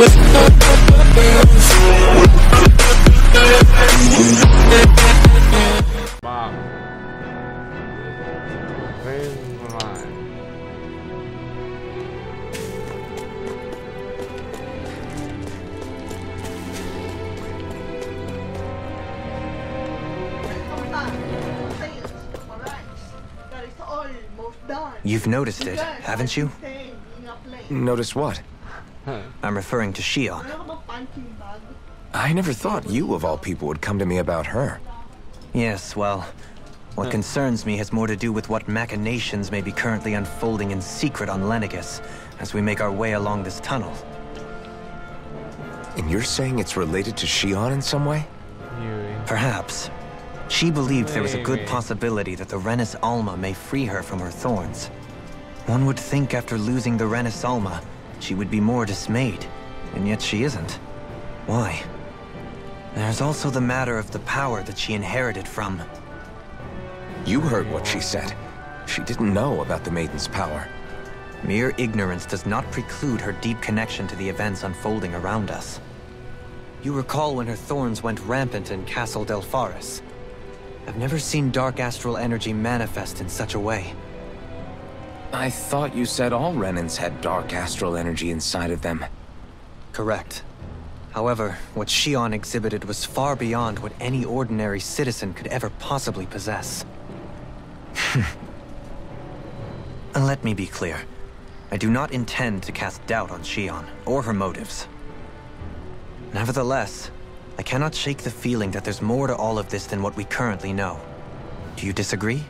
Bam. Ring line. That is almost done. You've noticed it, haven't you? Notice what? I'm referring to Shionne. Ano ka bang punching bag? I never thought you, of all people, would come to me about her. Yes, well, what uh. concerns me has more to do with what machinations may be currently unfolding in secret on Lenegis as we make our way along this tunnel. And you're saying it's related to Shionne in some way? Perhaps. She believed there was a good possibility that the Renis Alma may free her from her thorns. One would think after losing the Renis Alma, she would be more dismayed, and yet she isn't. Why? There's also the matter of the power that she inherited from. You heard what she said. She didn't know about the Maiden's power. Mere ignorance does not preclude her deep connection to the events unfolding around us. You recall when her thorns went rampant in Castle Delpharis. I've never seen dark astral energy manifest in such a way. I thought you said all Renans had dark astral energy inside of them. Correct. However, what Shionne exhibited was far beyond what any ordinary citizen could ever possibly possess. Let me be clear. I do not intend to cast doubt on Shionne, or her motives. Nevertheless, I cannot shake the feeling that there's more to all of this than what we currently know. Do you disagree?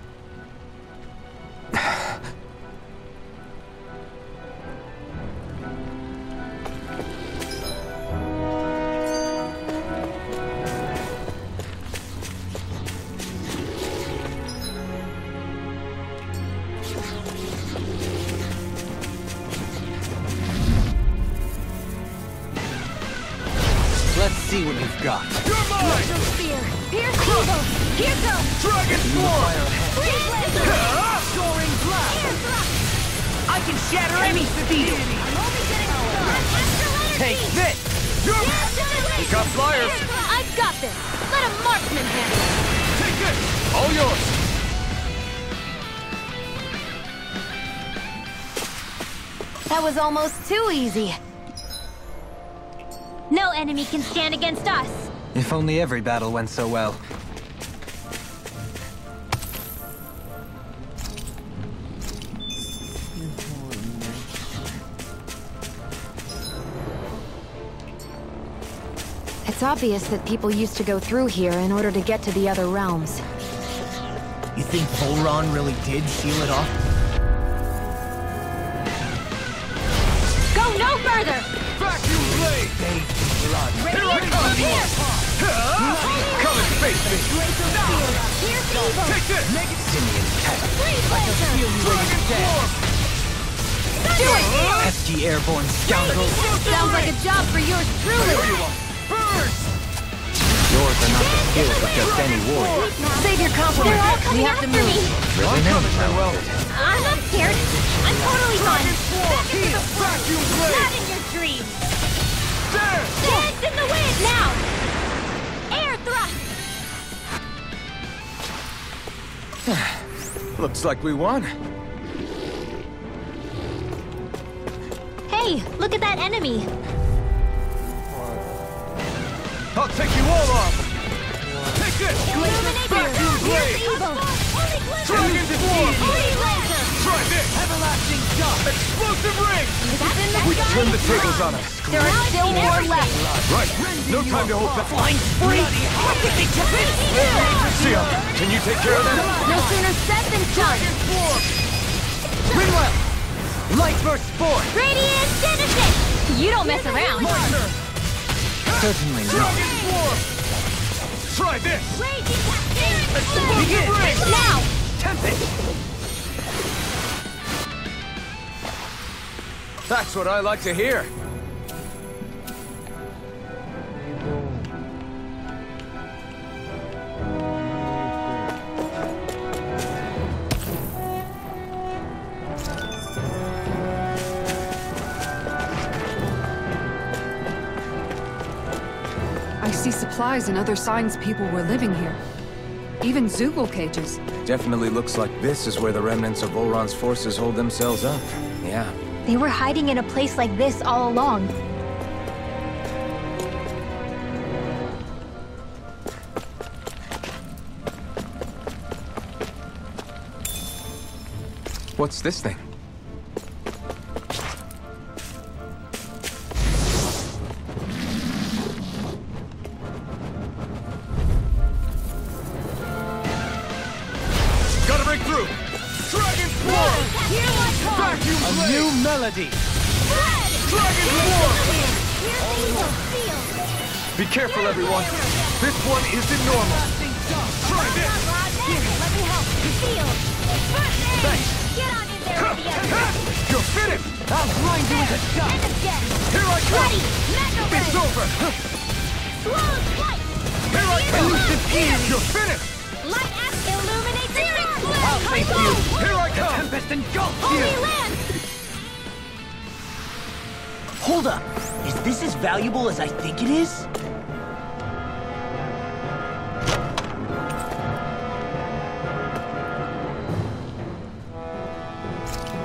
Only every battle went so well. It's obvious that people used to go through here in order to get to the other realms. You think Vholran really did seal it off? Go no further! Vacuum Blade! Here I come! Come and face me! Take this! Laser! Dragon! Do it! Pesky airborne scoundrels! Sounds like a job for yours truly. Yours are not the skills of just any warrior. Save your compliment. They're all coming after me. I'm not scared. I'm totally fine. Heal! Vacuum Not in your dreams. Dance in the wind now. Looks like we won. Hey, look at that enemy. I'll take you all off! Take this! Illuminator. Evil. Dragon Form! Try this! Everlasting Shot! Explosive Ring! We Turn the tables on us. There are still more left. Right. No time to hold back. Flying spree. Sia, can you take care of them? No sooner said than done. Rinwell! Light Burst Force! Radiant Genesis. You don't mess around. Certainly not. Try this! Begin. Now. Tempest! That's what I like to hear. I see supplies and other signs people were living here. Even Zeugle cages. Definitely looks like this is where the remnants of Vholran's forces hold themselves up. Yeah. They were hiding in a place like this all along. What's this thing? It is?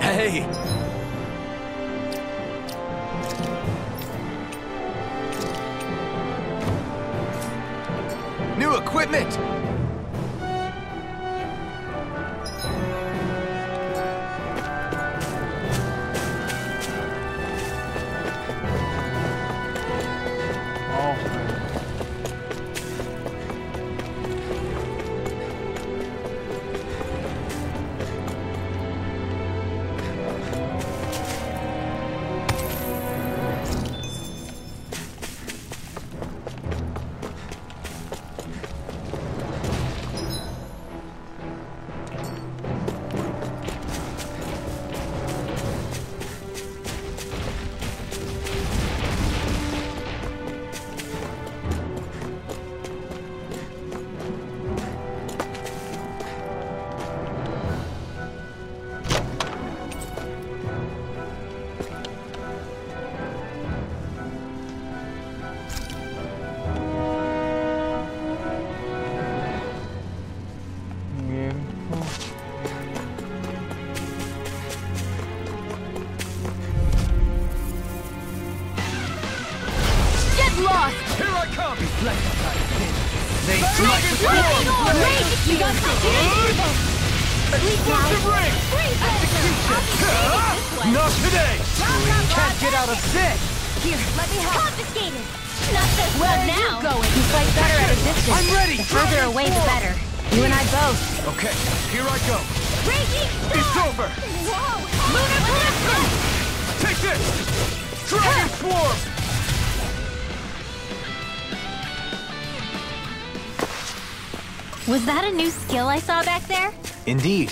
Hey! New equipment! Out of this! Here, let me help. Confiscated. Not this well now. Going. You fight better at a distance. I'm ready! The further away, the better. You and I both. Okay, here I go. Raging It's over! Whoa. Lunar collision. Take this! Dragon Swarm! Was that a new skill I saw back there? Indeed.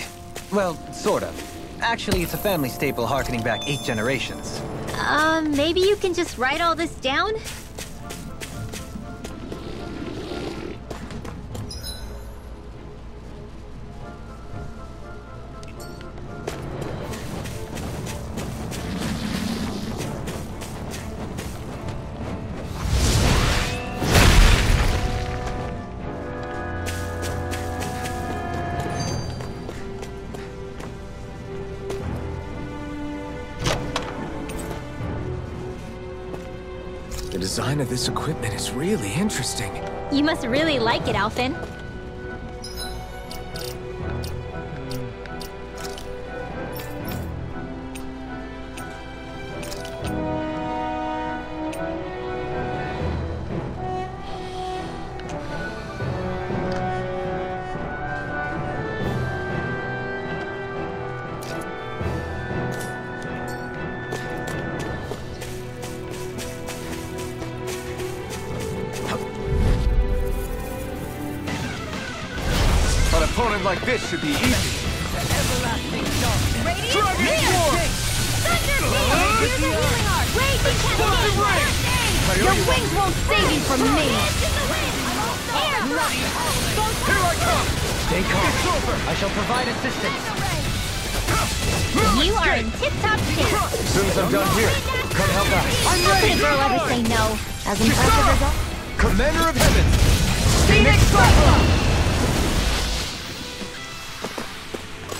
Well, sort of. Actually, it's a family staple harkening back eight generations. Um, maybe you can just write all this down? This equipment is really interesting. You must really like it, Alphen. Opponent like this should be easy. Dragon Swarm! Thunder Beam! Use the healing art! Raging Explosive ring! Your wings won't save you from me! Air Here I come! Stay calm. It's over! I shall provide assistance. You are in tip-top shape. As soon as I'm done here, come help out. How could a girl ever say no? As impressive as all... Commander of Heaven! Phoenix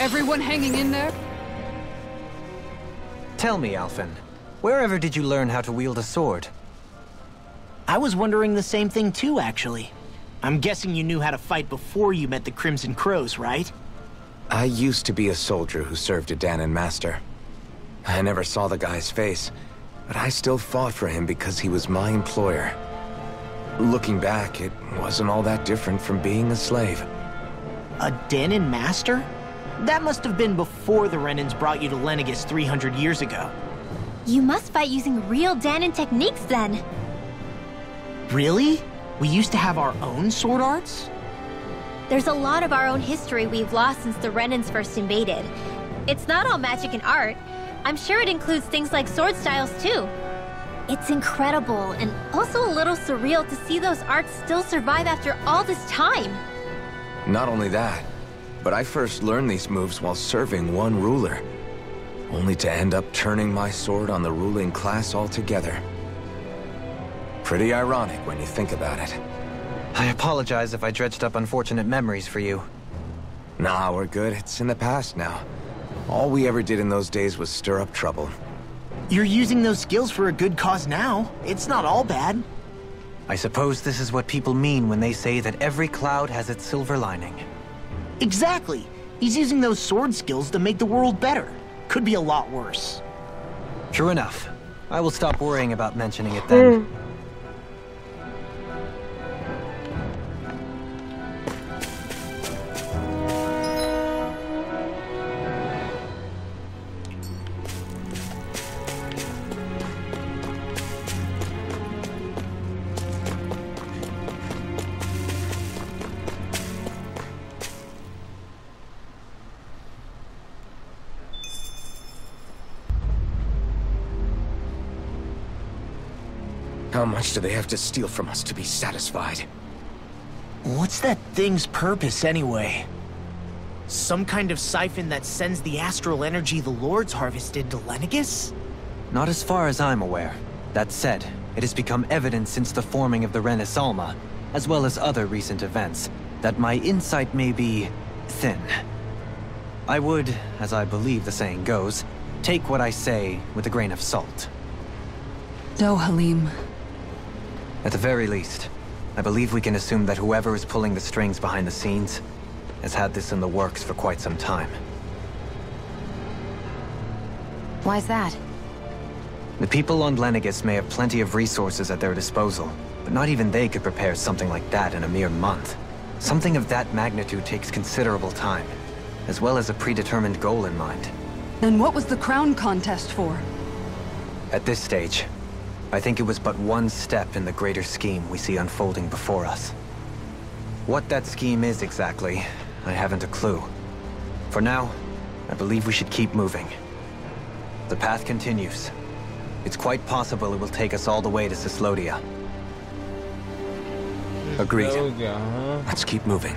Everyone hanging in there? Tell me, Alphen, wherever did you learn how to wield a sword? I was wondering the same thing too, actually. I'm guessing you knew how to fight before you met the Crimson Crows, right? I used to be a soldier who served a Dahnan master. I never saw the guy's face, but I still fought for him because he was my employer. Looking back, it wasn't all that different from being a slave. A Dahnan master? That must have been before the Renans brought you to Lenegis 300 years ago. You must fight using real Dahnan techniques then. Really? We used to have our own sword arts? There's a lot of our own history we've lost since the Renans first invaded. It's not all magic and art. I'm sure it includes things like sword styles too. It's incredible and also a little surreal to see those arts still survive after all this time. Not only that, but I first learned these moves while serving one ruler. Only to end up turning my sword on the ruling class altogether. Pretty ironic when you think about it. I apologize if I dredged up unfortunate memories for you. Nah, we're good. It's in the past now. All we ever did in those days was stir up trouble. You're using those skills for a good cause now. It's not all bad. I suppose this is what people mean when they say that every cloud has its silver lining. Exactly. He's using those sword skills to make the world better. Could be a lot worse. True enough. I will stop worrying about mentioning it then. How much do they have to steal from us to be satisfied? What's that thing's purpose, anyway? Some kind of siphon that sends the astral energy the Lords harvested to Lenegis? Not as far as I'm aware. That said, it has become evident since the forming of the Renis Alma, as well as other recent events, that my insight may be... thin. I would, as I believe the saying goes, take what I say with a grain of salt. No, Halim. At the very least, I believe we can assume that whoever is pulling the strings behind the scenes has had this in the works for quite some time. Why's that? The people on Lenegis may have plenty of resources at their disposal, but not even they could prepare something like that in a mere month. Something of that magnitude takes considerable time, as well as a predetermined goal in mind. Then what was the crown contest for? At this stage, I think it was but one step in the greater scheme we see unfolding before us. What that scheme is exactly, I haven't a clue. For now, I believe we should keep moving. The path continues. It's quite possible it will take us all the way to Cyslodia. Agreed. Yoga. Uh-huh. Let's keep moving.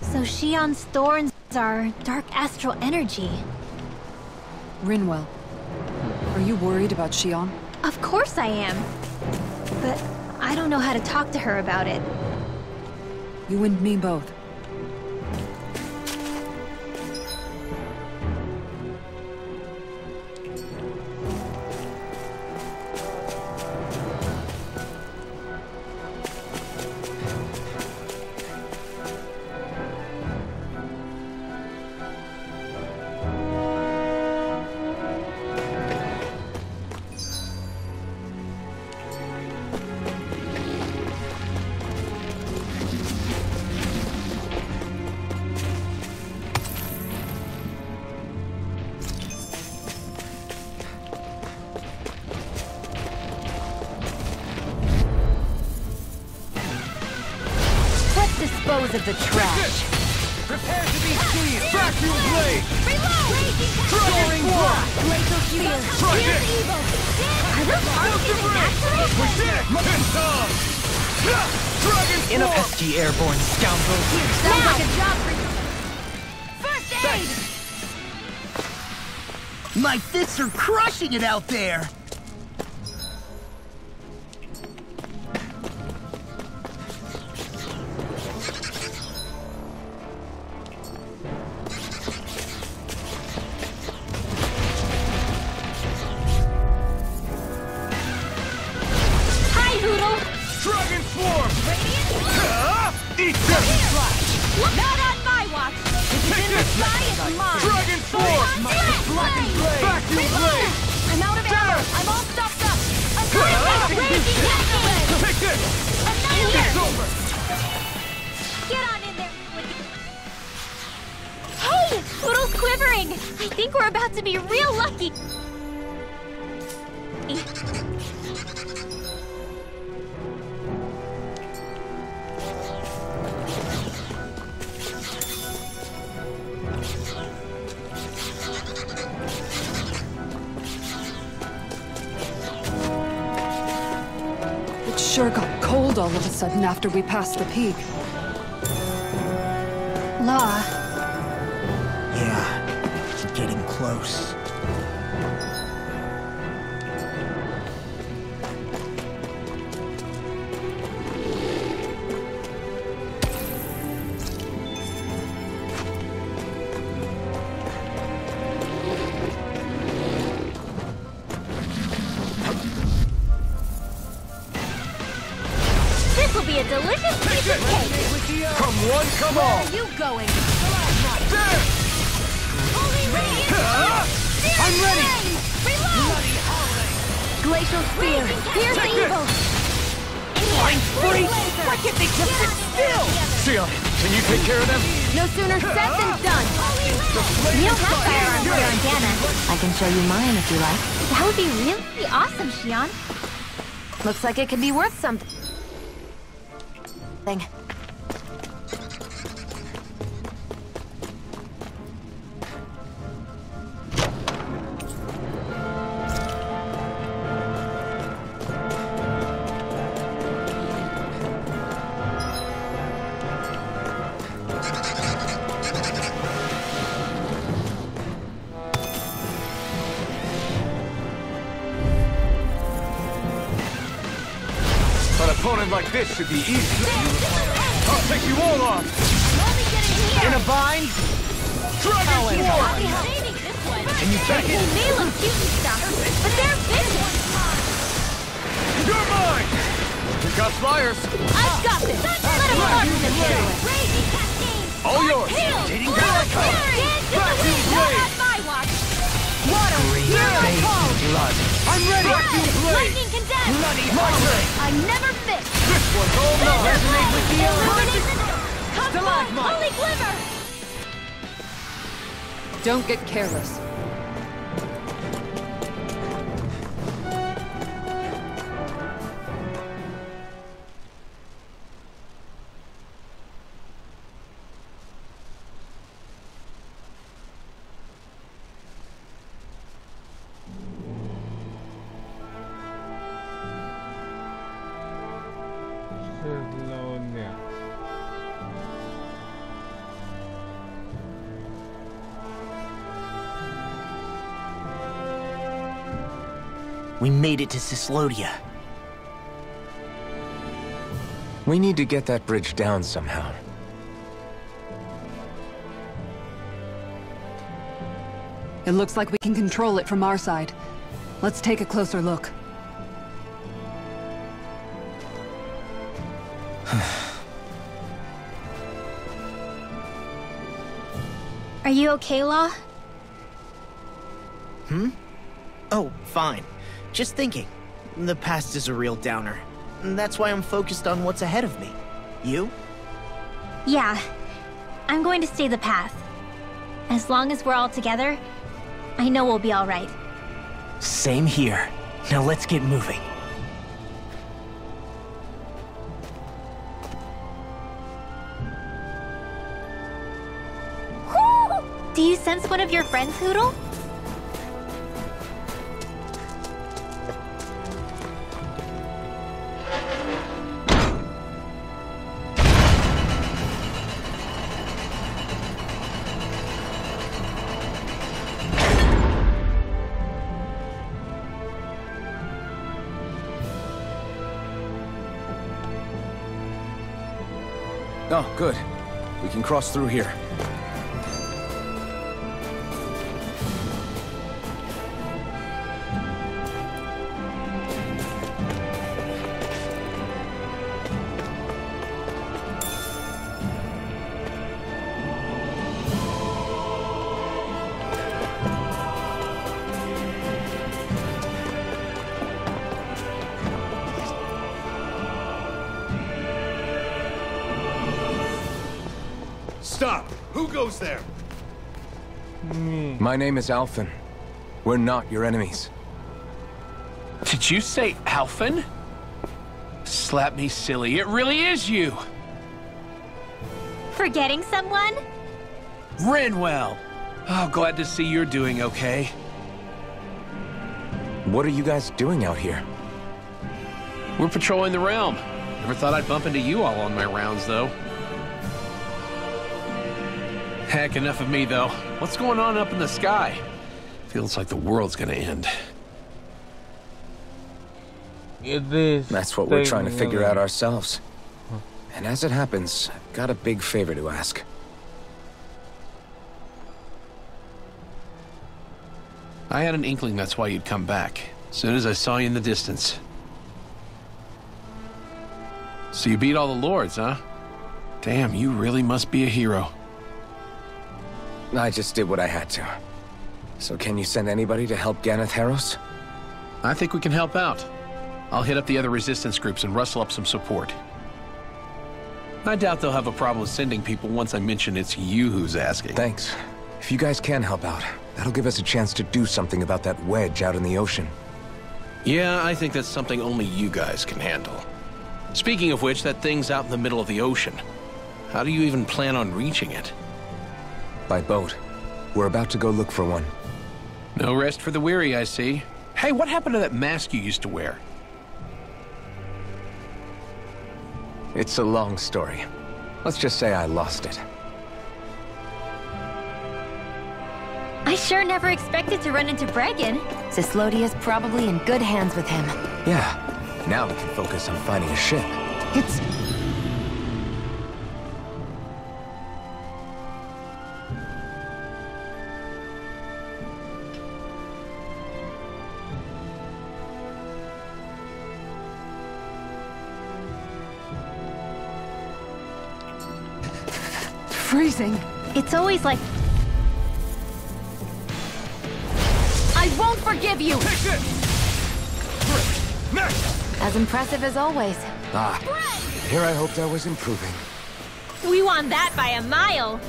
So Shionne's thorns are dark astral energy. Rinwell. Are you worried about Shionne? Of course I am. But I don't know how to talk to her about it. You and me both. Of the trash. Prepare to be seized! Vacuum blade! Reload! Soaring blood! Laser field! Try this! Are those arms Filter even break! it! Pintom! Dragon In a Force! pesky airborne scoundrel. Sounds like a job for you. First aid! My fists are crushing it out there! Sure got cold all of a sudden after we passed the peak. Law, if you like. That would be really awesome, Shionne. Looks like it could be worth something. Opponent like this should be easy. I'll take you all on! In a bind? Dragon War! And you take it? They look cute and stuff, but they're vicious. You're mine! We got flyers! I've got this. Let him learn from the hero. Cascade. All yours! Dance in the wind. Not blade. my watch. Water. Hear my call. Blood! I'm ready! Vacuum blade! Lightning condensed. Bloody Monday! I never miss. This one's all mine! Resonate with you? Illumination. Come on, Holy Glimmer. Don't get careless. We made it to Cyslodia. We need to get that bridge down somehow. It looks like we can control it from our side. Let's take a closer look. Are you okay, Law? Hmm? Oh, fine. Just thinking. The past is a real downer. That's why I'm focused on what's ahead of me. You? Yeah. I'm going to stay the path. As long as we're all together, I know we'll be all right. Same here. Now let's get moving. Do you sense one of your friends, Hootle? Oh, good. We can cross through here. Goes there? My name is Alphen. We're not your enemies. Did you say Alphen? Slap me silly, it really is you! Forgetting someone? Rinwell! Oh, glad to see you're doing okay. What are you guys doing out here? We're patrolling the realm. Never thought I'd bump into you all on my rounds, though. Heck, enough of me, though. What's going on up in the sky? Feels like the world's gonna end. It is. That's what we're trying to figure out ourselves. And as it happens, I've got a big favor to ask. I had an inkling that's why you'd come back. As soon as I saw you in the distance. So you beat all the lords, huh? Damn, you really must be a hero. I just did what I had to. So can you send anybody to help Ganath Haros? I think we can help out. I'll hit up the other resistance groups and rustle up some support. I doubt they'll have a problem sending people once I mention it's you who's asking. Thanks. If you guys can help out, that'll give us a chance to do something about that wedge out in the ocean. Yeah, I think that's something only you guys can handle. Speaking of which, that thing's out in the middle of the ocean. How do you even plan on reaching it? By boat. We're about to go look for one. No rest for the weary, I see. Hey, what happened to that mask you used to wear? It's a long story. Let's just say I lost it. I sure never expected to run into Bregan. Cyslodia's probably in good hands with him. Yeah. Now we can focus on finding a ship. It's... Freezing. It's always like I won't forgive you! Take it! Next! As impressive as always. Ah, here I hoped I was improving. we won that by a mile.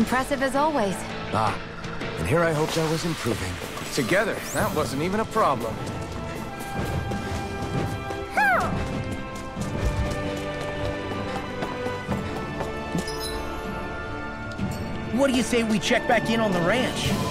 Impressive as always. Ah, and here I hoped I was improving. Together, that wasn't even a problem. What do you say we check back in on the ranch?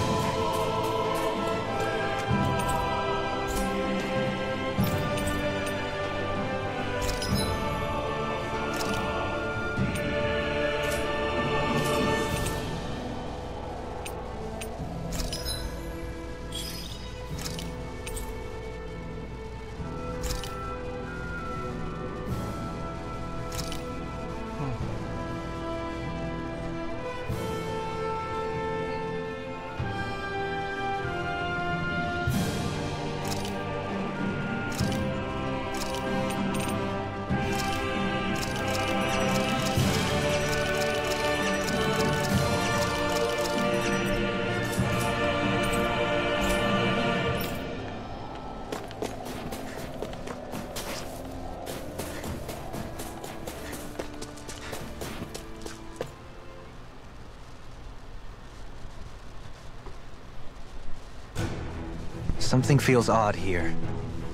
Something feels odd here.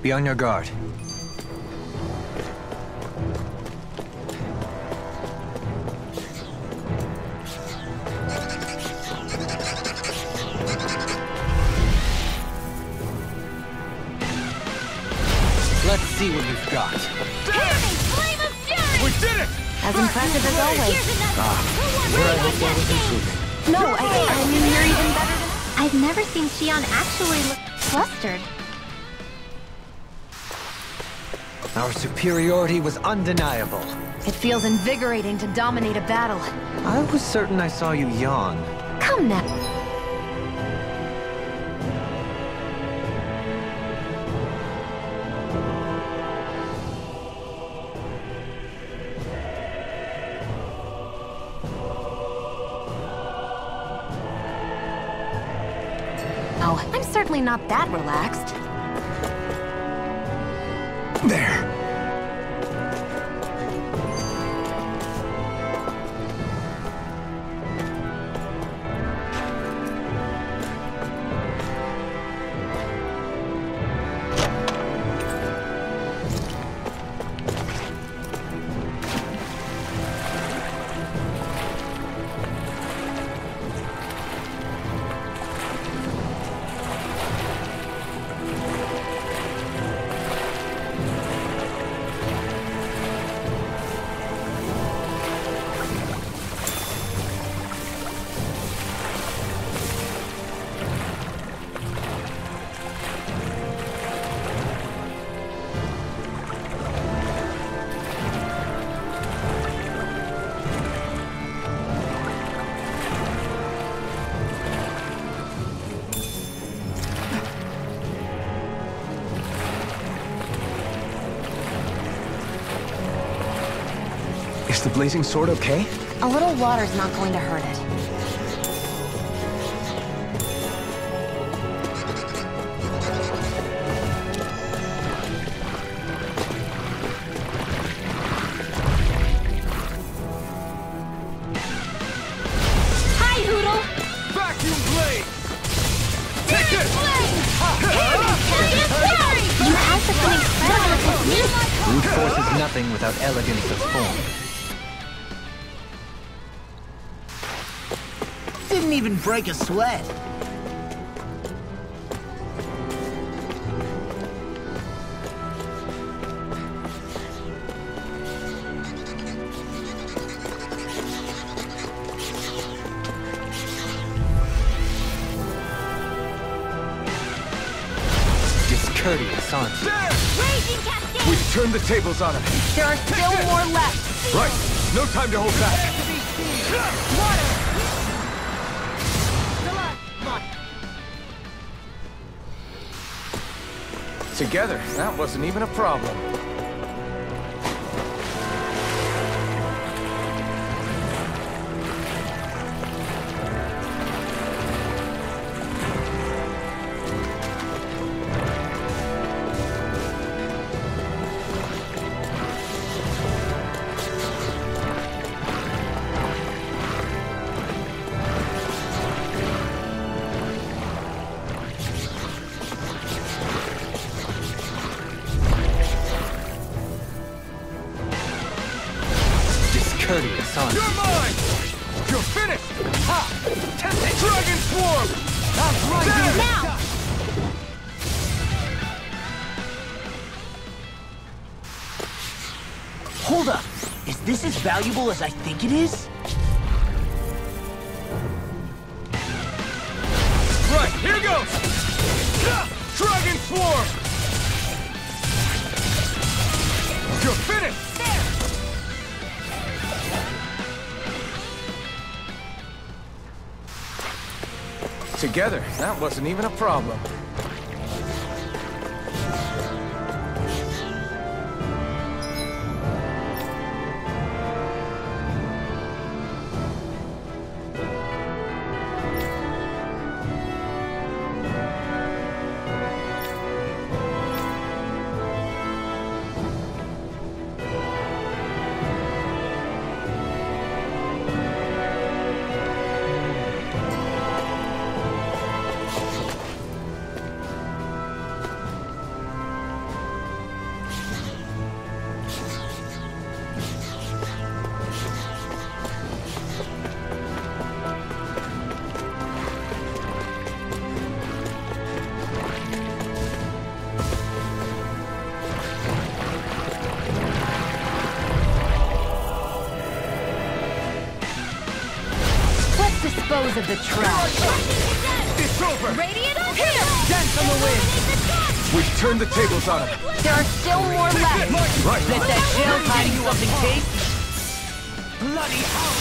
Be on your guard. superiority was undeniable. It feels invigorating to dominate a battle. I was certain I saw you yawn. Come now. Oh, I'm certainly not that relaxed. There. Is blazing sword okay? A little water's not going to hurt it. Hi, Hootle! Vacuum blade! Take this! You have such an! Brute force is nothing without elegance of form. Didn't even break a sweat. Discourteous, aren't you? We've turned the tables on him. There are still more left. Right. No time to hold back. Together, that wasn't even a problem. Hold up. Is this as valuable as I think it is? Right, here goes! Ha! Dragon Swarm! You're finished! Together, that wasn't even a problem. Turned on him. There are still more left. Right. Bet that shell's hiding something tasty. Bloody hell!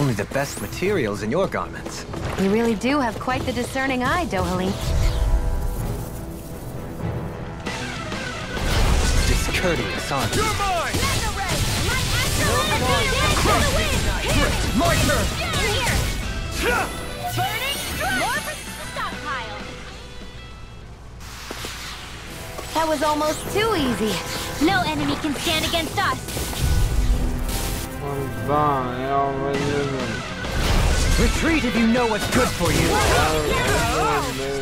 Only the best materials in your garments. You really do have quite the discerning eye, Dohalim. Discourteous, aren't you? You're mine! Mega Ray! My astral energy! That was almost too easy. No enemy can stand against us. I'm fine. I already live Retreat if you know what's good for you.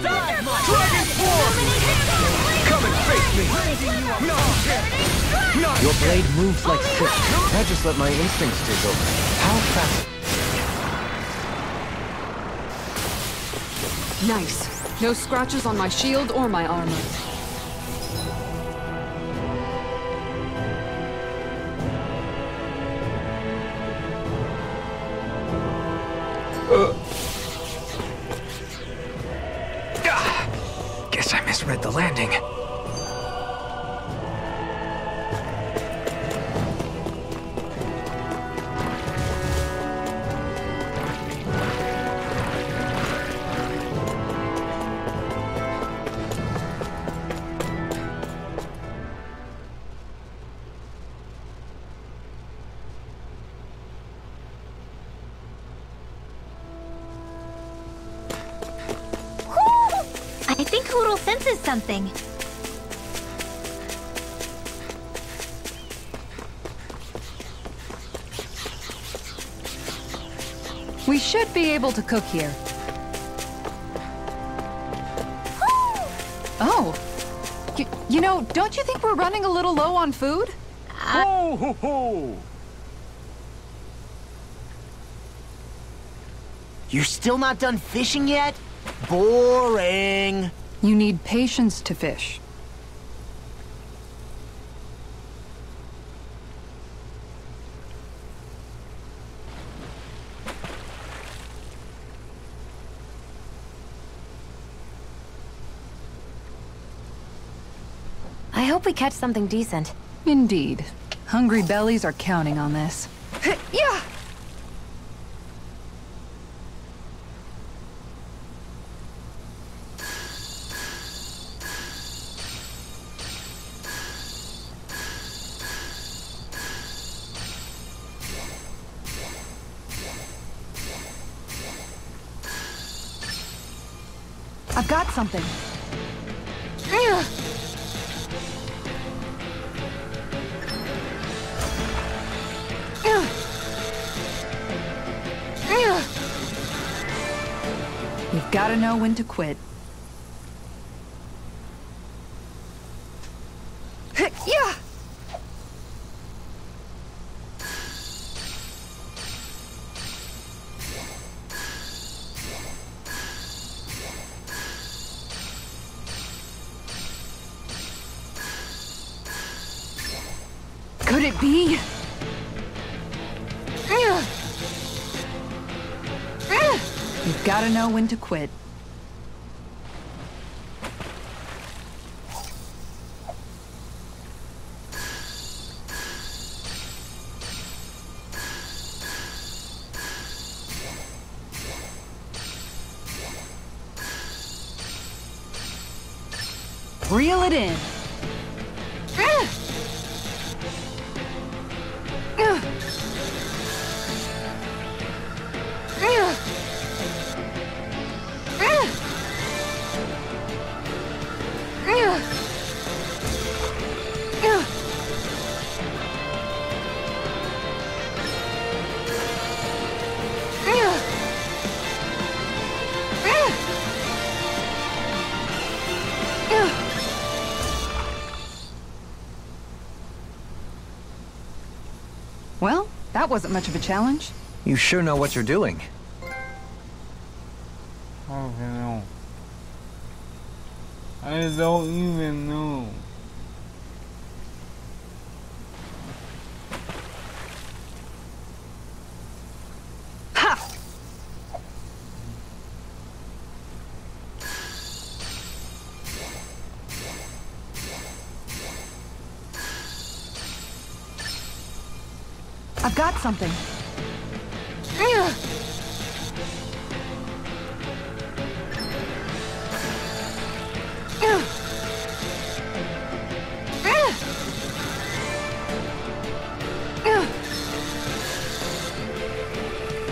Dragon form! Come and face me! No! Your blade moves like silk. I just let my instincts take over. How fast? Nice. No scratches on my shield or my armor. I senses something. We should be able to cook here. Oh. Y you know, don't you think we're running a little low on food? Ho ho ho! You're still not done fishing yet? Boring. You need patience to fish. I hope we catch something decent. Indeed. Hungry bellies are counting on this. Yeah! Something. You've got to know when to quit. Yeah! It be? Ah. Ah. You've got to know when to quit. That wasn't much of a challenge. You sure know what you're doing. Okay, no. I don't I've got something.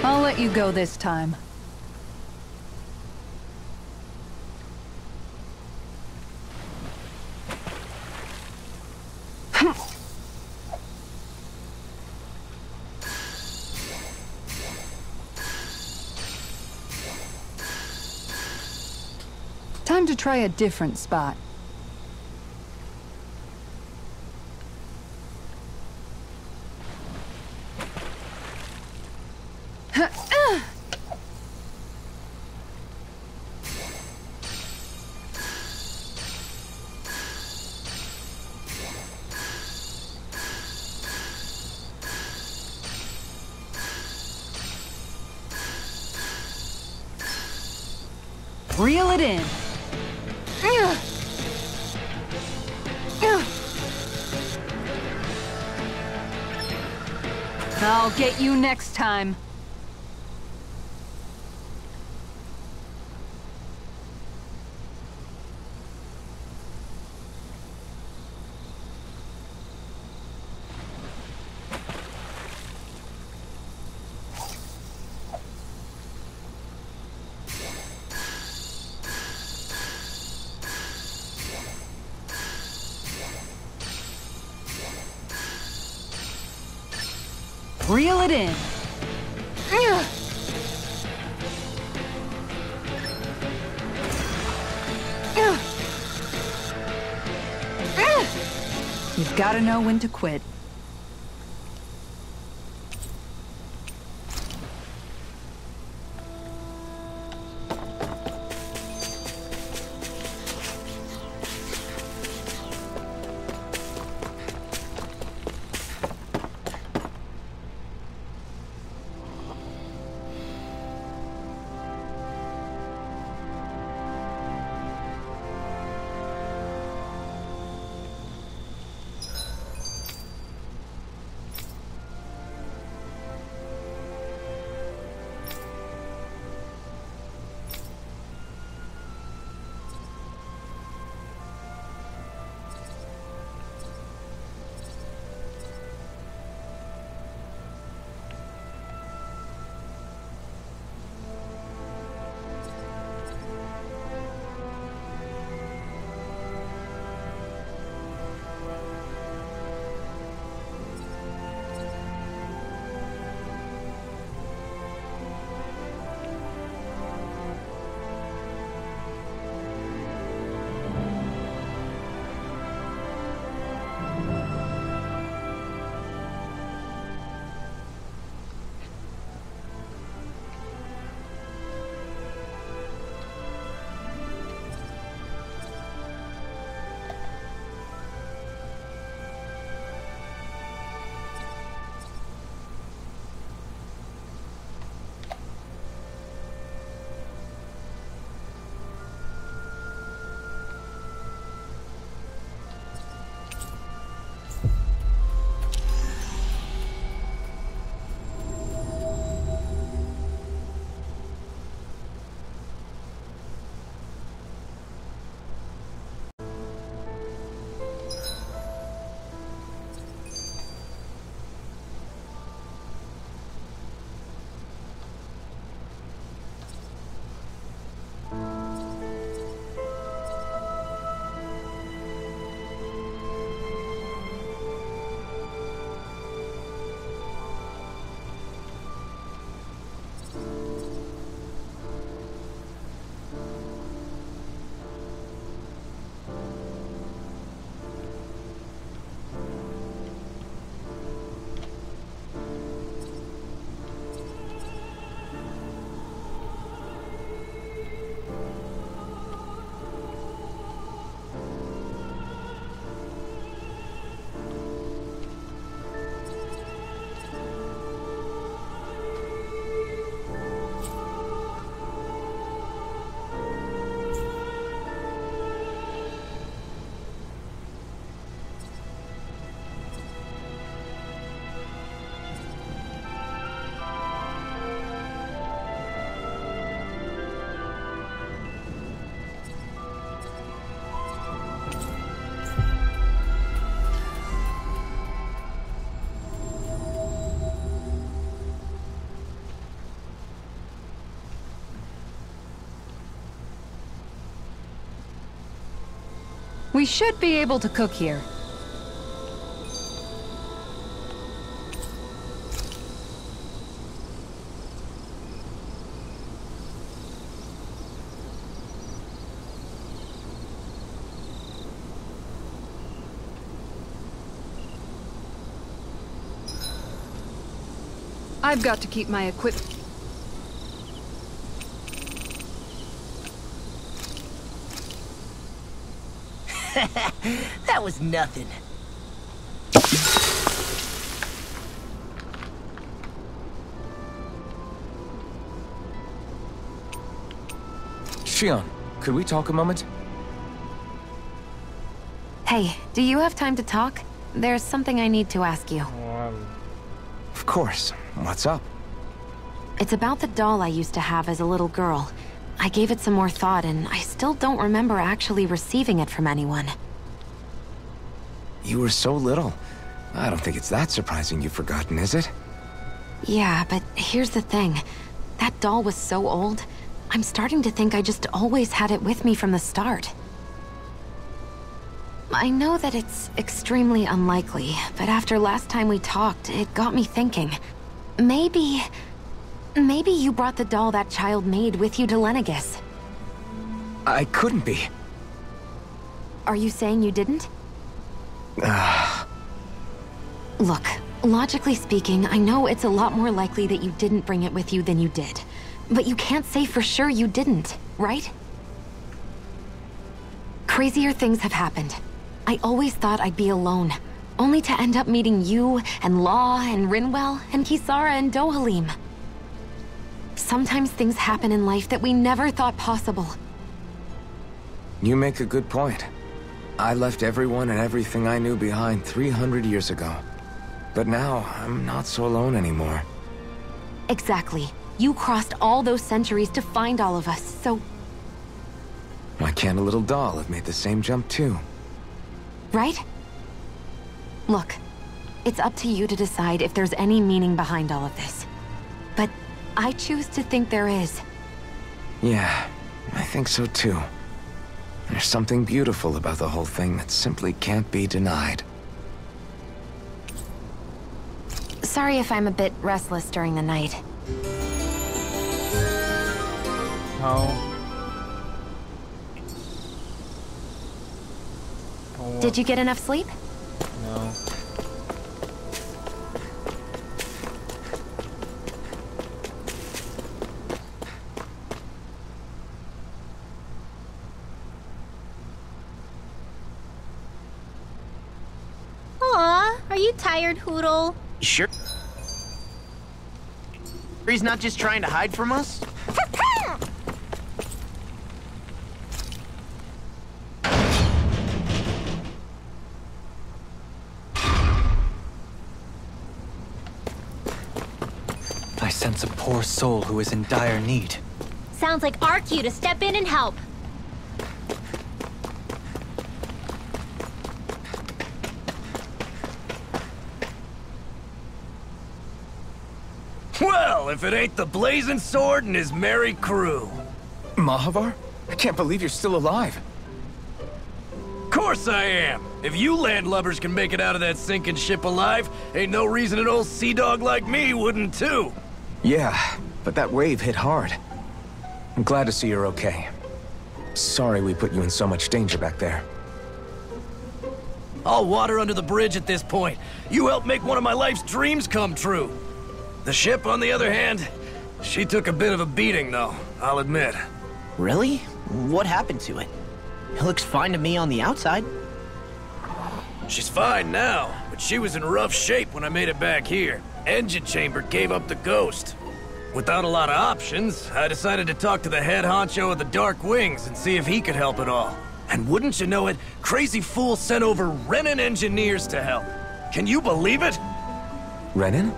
I'll let you go this time. Time to try a different spot. You next time. Reel it in. You've got to know when to quit. We should be able to cook here. I've got to keep my equipment. That was nothing. Shionne, could we talk a moment? Hey, do you have time to talk? There's something I need to ask you. Um, Of course. What's up? It's about the doll I used to have as a little girl. I gave it some more thought, and I still don't remember actually receiving it from anyone. You were so little. I don't think it's that surprising you've forgotten, is it? Yeah, but here's the thing. That doll was so old, I'm starting to think I just always had it with me from the start. I know that it's extremely unlikely, but after last time we talked, it got me thinking. Maybe... Maybe you brought the doll that child made with you to Lenegis. I couldn't be. Are you saying you didn't? Look, logically speaking, I know it's a lot more likely that you didn't bring it with you than you did. But you can't say for sure you didn't, right? Crazier things have happened. I always thought I'd be alone, only to end up meeting you, and Law, and Rinwell, and Kisara, and Dohalim. Sometimes things happen in life that we never thought possible. You make a good point. I left everyone and everything I knew behind 300 years ago. But now, I'm not so alone anymore. Exactly. You crossed all those centuries to find all of us, so Why can't a little doll have made the same jump too? Right? Look, it's up to you to decide if there's any meaning behind all of this. But I choose to think there is. Yeah, I think so too. There's something beautiful about the whole thing that simply can't be denied. Sorry if I'm a bit restless during the night. how? Oh, Did you get enough sleep? No. Aw, are you? Sure. He's not just trying to hide from us? I sense a poor soul who is in dire need. Sounds like our cue to step in and help. If it ain't the Blazing Sword and his merry crew. Mahavar? I can't believe you're still alive. Course I am. If you landlubbers can make it out of that sinking ship alive, ain't no reason an old sea dog like me wouldn't too. Yeah, but that wave hit hard. I'm glad to see you're okay. Sorry we put you in so much danger back there. All water under the bridge at this point. You helped make one of my life's dreams come true. The ship, on the other hand, she took a bit of a beating, though, I'll admit. Really? What happened to it? It looks fine to me on the outside. She's fine now, but she was in rough shape when I made it back here. Engine chamber gave up the ghost. Without a lot of options, I decided to talk to the head honcho of the Dark Wings and see if he could help at all. And wouldn't you know it, Crazy Fool sent over Renan engineers to help. Can you believe it? Renan?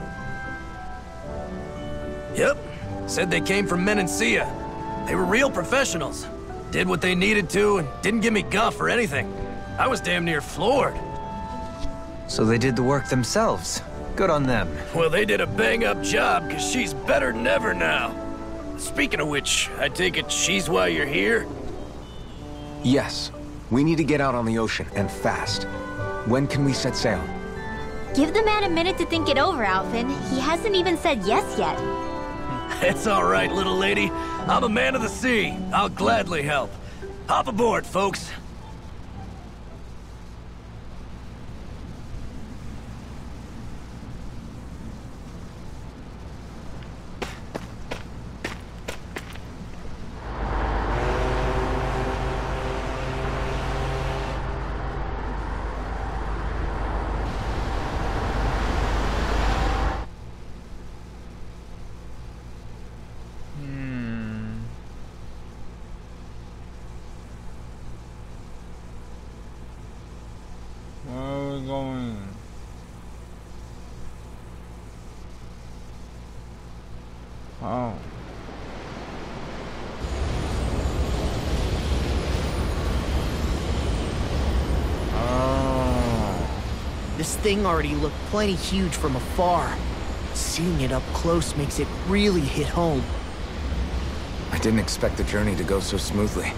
Yep. Said they came from Menancia. They were real professionals. Did what they needed to and didn't give me guff or anything. I was damn near floored. So they did the work themselves. Good on them. Well, they did a bang-up job, because she's better than ever now. Speaking of which, I take it she's why you're here? Yes. We need to get out on the ocean, and fast. When can we set sail? Give the man a minute to think it over, Alphen. He hasn't even said yes yet. It's all right, little lady. I'm a man of the sea. I'll gladly help. Hop aboard, folks. How? Oh. This thing already looked plenty huge from afar. Seeing it up close makes it really hit home. I didn't expect the journey to go so smoothly.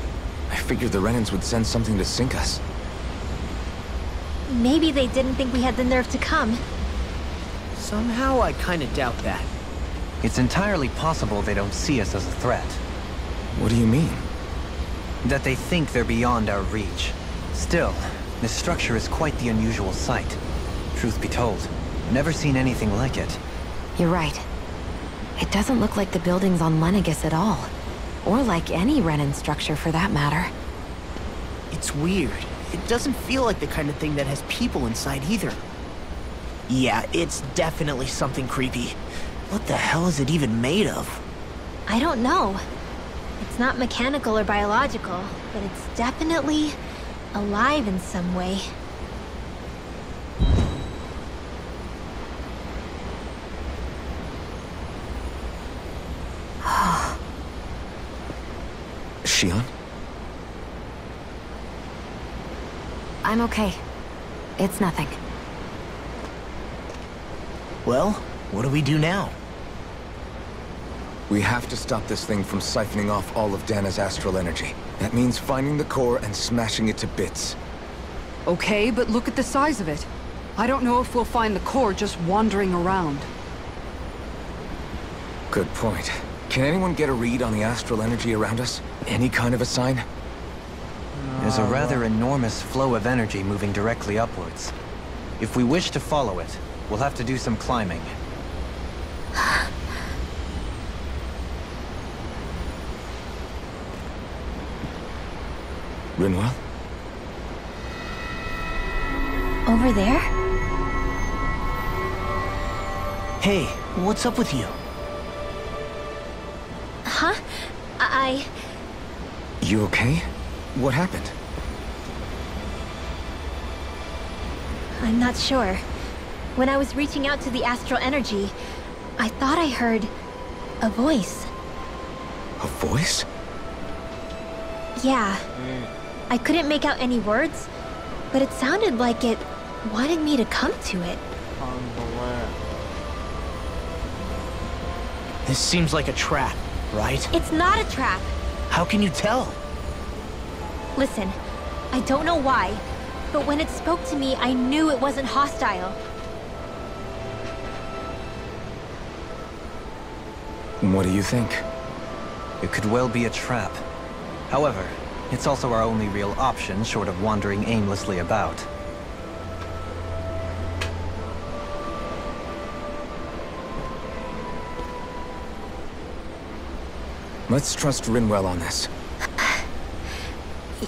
I figured the Renans would send something to sink us. Maybe they didn't think we had the nerve to come. Somehow I kinda doubt that. It's entirely possible they don't see us as a threat. What do you mean? That they think they're beyond our reach. Still, this structure is quite the unusual sight. Truth be told, never seen anything like it. You're right. It doesn't look like the buildings on Lenegis at all. Or like any Renan structure for that matter. It's weird. It doesn't feel like the kind of thing that has people inside either. Yeah, it's definitely something creepy. What the hell is it even made of? I don't know. It's not mechanical or biological, but it's definitely alive in some way. Shionne? I'm okay. It's nothing. Well, what do we do now? We have to stop this thing from siphoning off all of Dahna's astral energy. That means finding the core and smashing it to bits. Okay, but look at the size of it. I don't know if we'll find the core just wandering around. Good point. Can anyone get a read on the astral energy around us? Any kind of a sign? There's a rather enormous flow of energy moving directly upwards. If we wish to follow it, we'll have to do some climbing. Rinwell? Over there? Hey, what's up with you? Huh? I... You okay? What happened? I'm not sure. When I was reaching out to the astral energy, I thought I heard... a voice. A voice? Yeah. I couldn't make out any words, but it sounded like it wanted me to come to it. This seems like a trap, right? It's not a trap. How can you tell? Listen, I don't know why, but when it spoke to me, I knew it wasn't hostile. What do you think? It could well be a trap. However, it's also our only real option short of wandering aimlessly about. Let's trust Rinwell on this.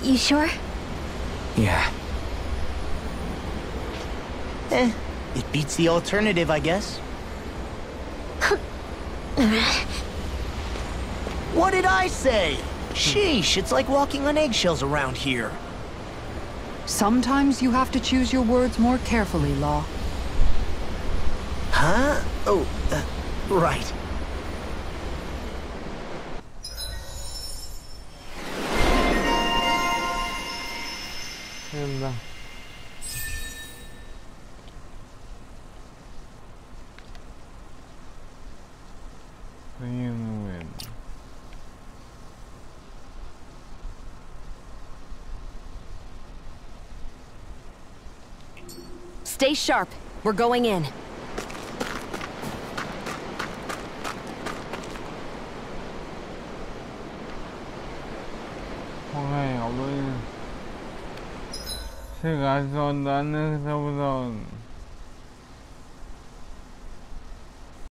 You sure? Yeah. Eh, it beats the alternative, I guess. what did I say? Sheesh, it's like walking on eggshells around here. Sometimes you have to choose your words more carefully, Law. Huh? Oh, uh, right. Stay sharp. We're going in. Okay, I'm going. See you guys on that. next episode.